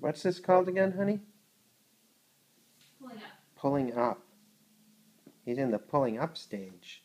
What's this called again, honey? Pulling up. Pulling up. He's in the pulling up stage.